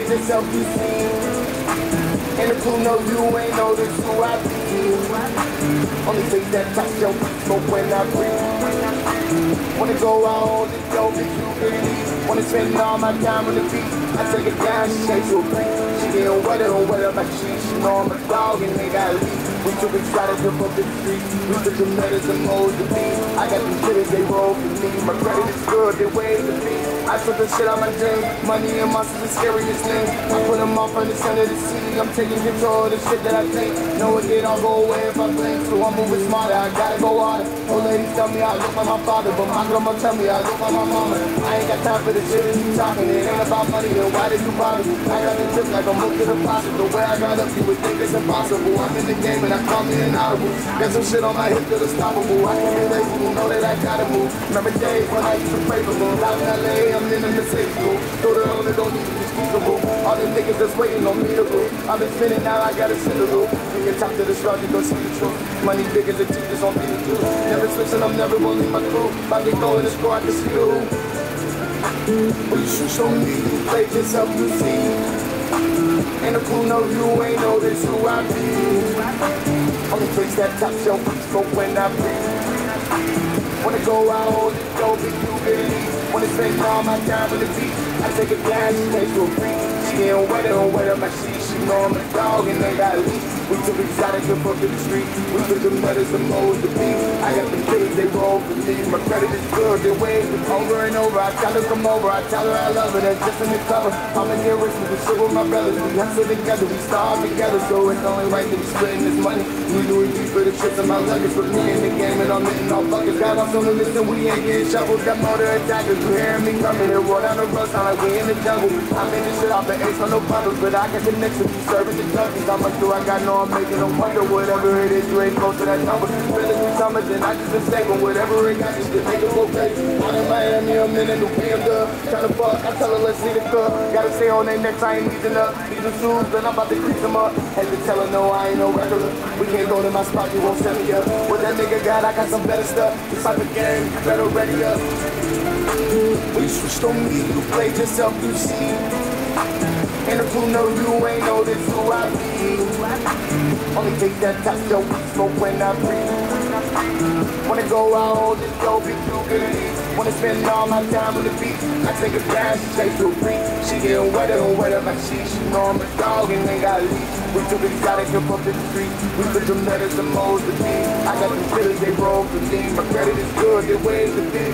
yourself you see. And the crew know you ain't know this who I be. Only take that top shelf, smoke when I breathe. Wanna go out on the dope and you believe. Wanna spend all my time on the beat. I take it down, she to a beat. She getting wetter and wetter my sheets. She know I'm a dog and they got leave. We took exotic up up the street. We took the and mold the beat. I got them killers, they good, wave to me. I took the shit out my dream. Money and monsters, the scariest thing. On the center of the city. I'm taking control of the shit that I think. Know it did all go away if I blink. So I'm moving smarter, I gotta go harder. Old ladies tell me I look like my father, but my grandma tell me I look like my mama. I ain't got time for the shit that you talking. It ain't about money, then why did you bother? I got the tip like I'm moving to the. The way I got up, you would think it's impossible. I'm in the game and I call me an audible. Got some shit on my hip that is stoppable. I can't relate to know that I gotta move. Remember days when I used to pray for them. Out in LA, I'm in the school. Throw the on don't need be speakable. All the niggas that's waiting on me to go. I've been spinning now, I gotta sit a little. We can talk to the struggle, go see the truth. Money big as the teachers on me to do. Never switching, I'm never gonna leave my crew. About to go in the score, I can see the who. But you should show me, you play yourself, you see. And the crew know you ain't know this who I be. Only place that top shelf, smoke when I breathe. Wanna go out, hold it, go big, you believe. Wanna spend all my time on the beat. I take a taste to a breeze. Getting wetter and wetter, my sheets. She know I'm a dog and they got leash. We took exotic up up to the street. We took the letters and mold the beat. I got the me. My credit is good, they wave over and over. I tell her come over, I tell her I love her. That's just in the cover. I'm in here with me, shit with my brothers. We hustle together, we starve together. So it's only right that we splitting this money. We do it deep for the trips and my luggage. Put me in the game and I'm hitting all buckets. Got us on the list and we ain't getting shuffled. Got motor attackers, you hearing me coming. They roll down the road, sound like we in the jungle. I'm in this shit off the ace on no bubbles, but I got connections. Serving the junkies. How much do I got? No, I'm making them wonder. Whatever it is, you ain't close to that number. Feeling through summers and I just been whatever it got. Just to make it go. Out in Miami, I'm in a new BMW. Tryna fuck, I tell her let's see the club. Gotta stay on their necks, I ain't easing up. These are shoes, then I'm about to crease them up. Had to tell her no, I ain't no regular. We can't go to my spot, you won't send me up. What that nigga got, I got some better stuff. It's like a game, you better ready up. You switched on me, you played yourself, you see. And the crew know you ain't know this who I be. Only take that top shelf, smoke when I breathe. Wanna go out, hold it, go big, you believe. Wanna spend all my time on the beat. I take a glass, chase to a breeze. She getting wetter and wetter my sheets. She know I'm a dog and they got leash. We took exotic up up the street. We took them letters and moles to be. I got them killers, they roll for me. My credit is good, they wave to me.